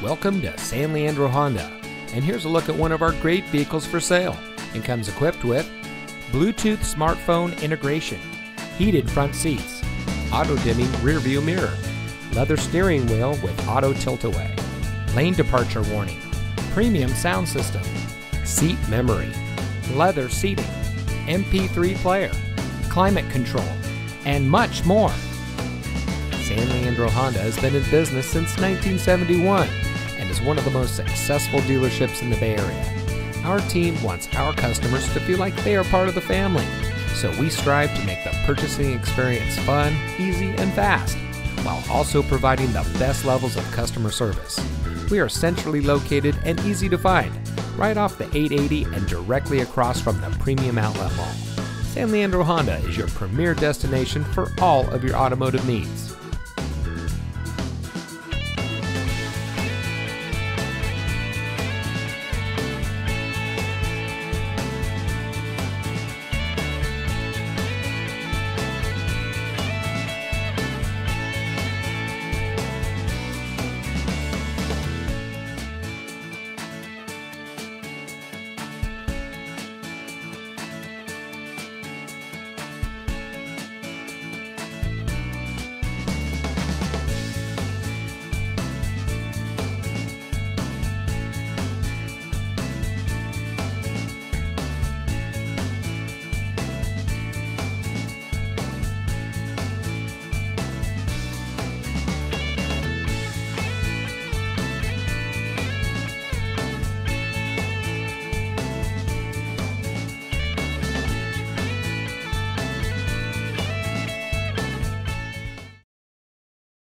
Welcome to San Leandro Honda, and here's a look at one of our great vehicles for sale. It comes equipped with Bluetooth smartphone integration, heated front seats, auto dimming rear view mirror, leather steering wheel with auto tilt away, lane departure warning, premium sound system, seat memory, leather seating, MP3 player, climate control, and much more. San Leandro Honda has been in business since 1971 and is one of the most successful dealerships in the Bay Area. Our team wants our customers to feel like they are part of the family, so we strive to make the purchasing experience fun, easy, and fast, while also providing the best levels of customer service. We are centrally located and easy to find, right off the 880 and directly across from the Premium Outlet Mall. San Leandro Honda is your premier destination for all of your automotive needs.